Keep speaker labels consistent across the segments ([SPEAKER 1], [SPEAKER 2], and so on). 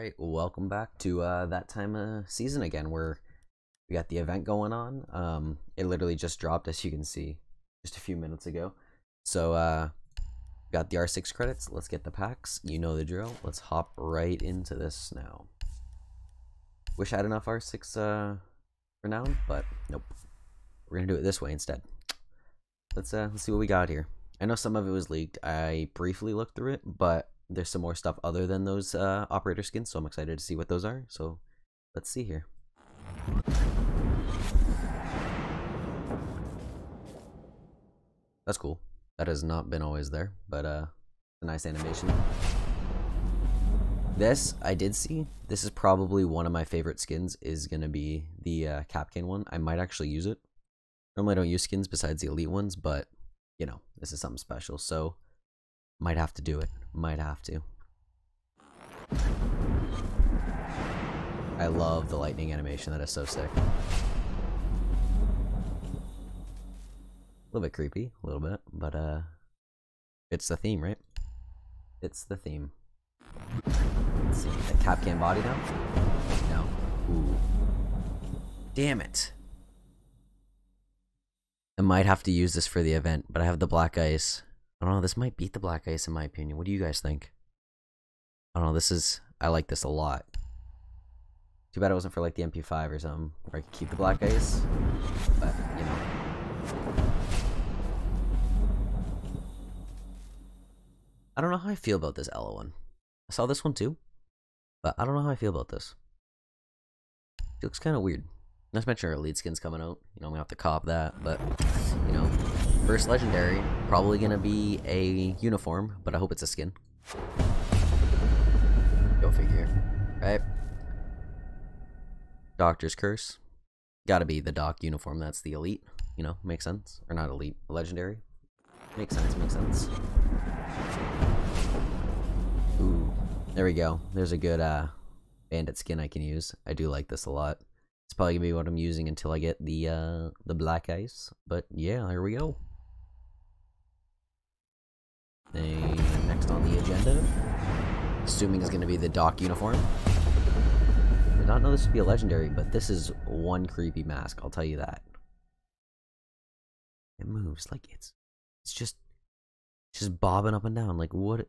[SPEAKER 1] right, welcome back to uh, that time of season again where we got the event going on. Um, it literally just dropped, as you can see, just a few minutes ago. So, uh, got the R6 credits. Let's get the packs. You know the drill. Let's hop right into this now. Wish I had enough R6 uh, renown, but nope. We're gonna do it this way instead. Let's uh, let's see what we got here. I know some of it was leaked. I briefly looked through it, but there's some more stuff other than those uh, operator skins, so I'm excited to see what those are. So let's see here. That's cool. That has not been always there, but uh, a nice animation. This I did see. This is probably one of my favorite skins. Is gonna be the uh, Kapkan one. I might actually use it. Normally I don't use skins besides the elite ones, but you know this is something special. So might have to do it. Might have to. I love the lightning animation. That is so sick. A little bit creepy, a little bit, but uh, it's the theme, right? It's the theme. Let's see, a Kapkan body now? No. Ooh. Damn it. I might have to use this for the event, but I have the black ice. I don't know, this might beat the black ice in my opinion. What do you guys think? I don't know, this is I like this a lot. Too bad it wasn't for like the MP5 or something, where I could keep the black ice. But, you know. I don't know how I feel about this Ela one. I saw this one too, but I don't know how I feel about this. It looks kind of weird. Not to mention our lead skin's coming out. You know, I'm gonna have to cop that, but, you know, first legendary, probably gonna be a uniform, but I hope it's a skin. Go figure. Right? Doktor's Curse. Gotta be the Doc uniform, that's the elite. You know, makes sense. Or not elite, legendary. Makes sense, makes sense. Ooh, there we go. There's a good uh, bandit skin I can use. I do like this a lot. It's probably gonna be what I'm using until I get the uh, the black ice. But yeah, here we go. And next on the agenda, assuming is gonna be the Doc uniform. I did not know this would be a legendary, but this is one creepy mask. I'll tell you that. It moves like it's it's just just bobbing up and down like what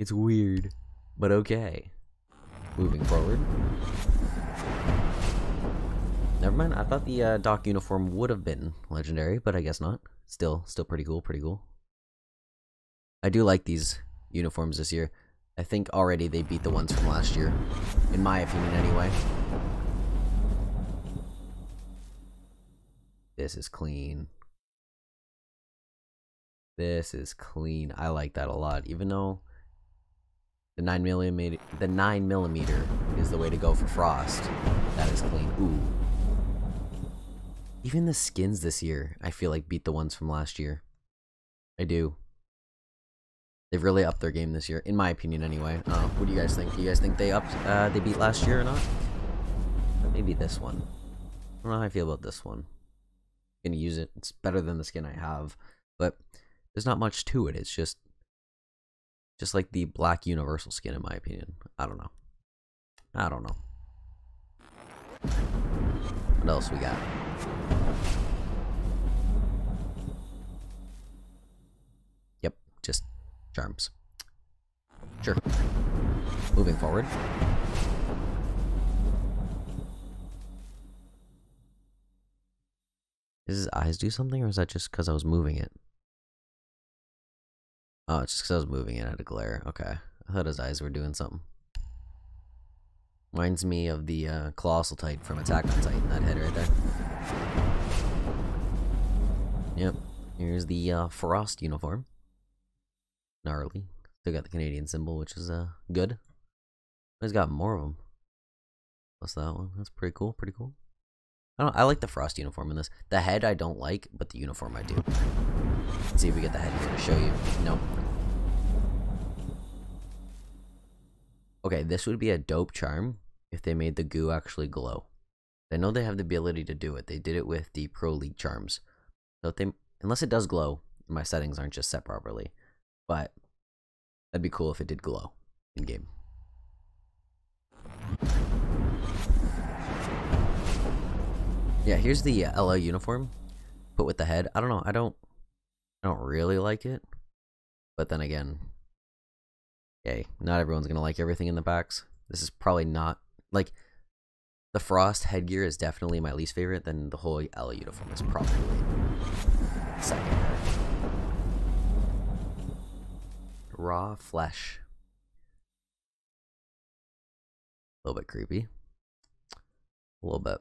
[SPEAKER 1] It's weird, but okay. Moving forward. Never mind, I thought the uh, Doc uniform would have been legendary, but I guess not. Still, still pretty cool, pretty cool. I do like these uniforms this year. I think already they beat the ones from last year. In my opinion, anyway. This is clean. This is clean. I like that a lot, even though the nine millimeter, the nine millimeter is the way to go for frost. That is clean. Ooh. Even the skins this year, I feel like beat the ones from last year. I do. They've really upped their game this year, in my opinion, anyway. Uh, what do you guys think? Do you guys think they upped, uh, they beat last year or not? Or maybe this one. I don't know how I feel about this one. I'm gonna use it. It's better than the skin I have, but there's not much to it. It's just just like the black universal skin, in my opinion. I don't know. I don't know. What else we got? Charms. Sure. Moving forward. Does his eyes do something, or is that just because I was moving it? Oh, it's just because I was moving it at a glare. Okay. I thought his eyes were doing something. Reminds me of the uh, Colossal Titan from Attack on Titan, that head right there. Yep. Here's the uh, Frost uniform. Gnarly. Still got the Canadian symbol, which is uh, good. He's got more of them. What's that one? That's pretty cool. Pretty cool. I don't. I like the Frost uniform in this. The head I don't like, but the uniform I do. Let's see if we get the head here to show you. Nope. Okay, this would be a dope charm if they made the goo actually glow. I know they have the ability to do it. They did it with the Pro League charms. So they, unless it does glow, my settings aren't just set properly. But That'd be cool if it did glow in game. Yeah, here's the uh, Ela uniform, put with the head. I don't know. I don't. I don't really like it, but then again, yay! Not everyone's gonna like everything in the packs. This is probably not like the frost headgear is definitely my least favorite. Then the whole Ela uniform is probably second. Raw flesh. A little bit creepy. A little bit.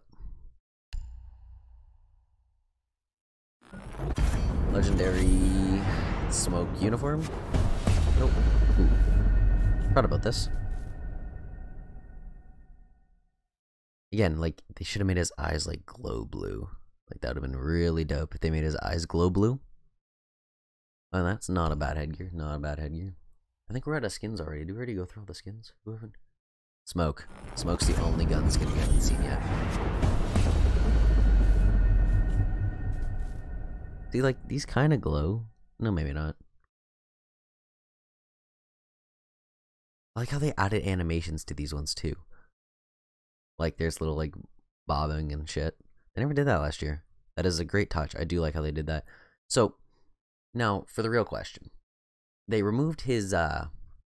[SPEAKER 1] Legendary smoke uniform. Nope. Ooh. Proud about this. Again, like they should have made his eyes like glow blue. Like that would have been really dope if they made his eyes glow blue. And that's not a bad headgear. Not a bad headgear. I think we're out of skins already. Did we already go through all the skins? Who haven't? Smoke. Smoke's the only gun skin we haven't seen yet. See, like, these kind of glow. No, maybe not. I like how they added animations to these ones, too. Like, there's little, like, bobbing and shit. They never did that last year. That is a great touch. I do like how they did that. So, now, for the real question. They removed his, uh,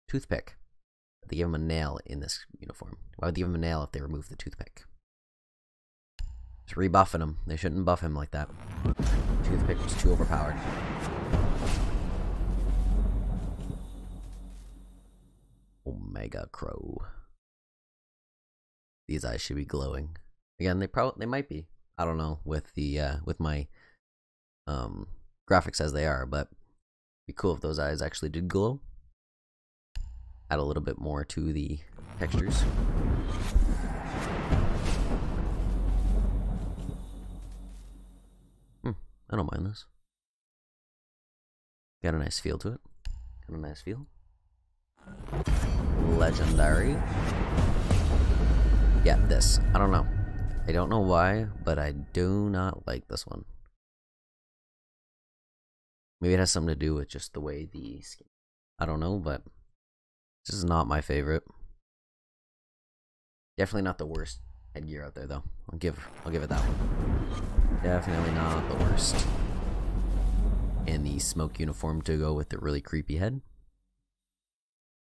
[SPEAKER 1] toothpick. They gave him a nail in this uniform. Why would they give him a nail if they removed the toothpick? Just rebuffing him. They shouldn't buff him like that. Toothpick was too overpowered. Omega Crow. These eyes should be glowing. Again, they probably they might be. I don't know with the uh, with my um, graphics as they are, but be cool if those eyes actually did glow. Add a little bit more to the textures. Hmm, I don't mind this. Got a nice feel to it. Got a nice feel. Legendary. Yeah, this. I don't know. I don't know why, but I do not like this one. Maybe it has something to do with just the way the skin. I don't know, but this is not my favorite. Definitely not the worst headgear out there, though. I'll give I'll give it that one. Definitely not the worst. And the smoke uniform to go with the really creepy head.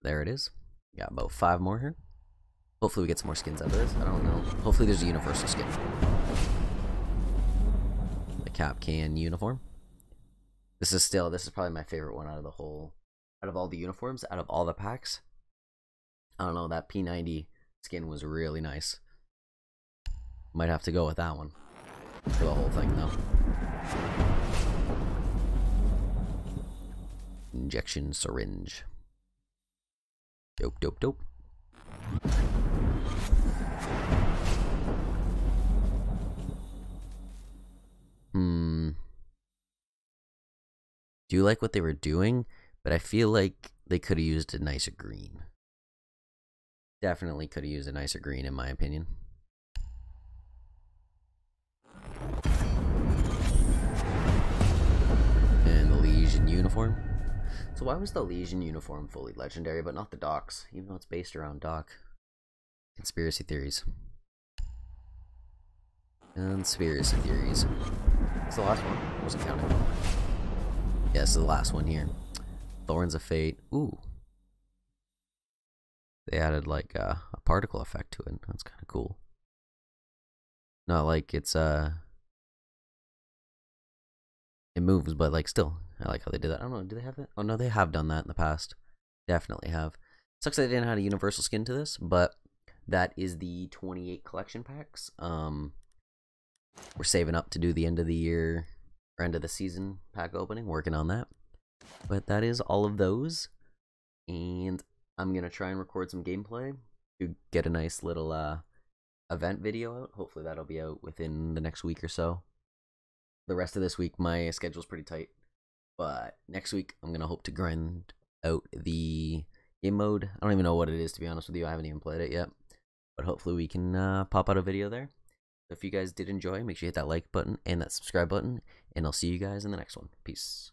[SPEAKER 1] There it is. Got about five more here. Hopefully we get some more skins out of this. I don't know. Hopefully there's a universal skin. The Kapkan uniform. This is still, this is probably my favorite one out of the whole, out of all the uniforms, out of all the packs. I don't know, that P90 skin was really nice. Might have to go with that one. For the whole thing, though. Injection syringe. Dope, dope, dope. Hmm. Do you like what they were doing? But I feel like they could have used a nicer green. Definitely could have used a nicer green, in my opinion. And the Lesion uniform. So why was the Lesion uniform fully legendary, but not the Docs, even though it's based around Doc? Conspiracy theories. Conspiracy theories. It's the last one. I wasn't counting. Yeah, the last one here. Thorns of Fate. Ooh. They added like uh, a particle effect to it. That's kind of cool. Not like it's uh it moves, but like still, I like how they did that. I don't know, do they have that? Oh no, they have done that in the past. Definitely have. Sucks they didn't have a universal skin to this, but that is the 28 collection packs. Um, we're saving up to do the end of the year or end of the season pack opening, working on that. But that is all of those, and I'm gonna try and record some gameplay to get a nice little uh event video out. Hopefully that'll be out within the next week or so the rest of this week my schedule's pretty tight. But next week I'm gonna hope to grind out the game mode. I don't even know what it is to be honest with you. I haven't even played it yet. But hopefully we can uh, pop out a video there. If you guys did enjoy, make sure you hit that like button and that subscribe button. And I'll see you guys in the next one. Peace.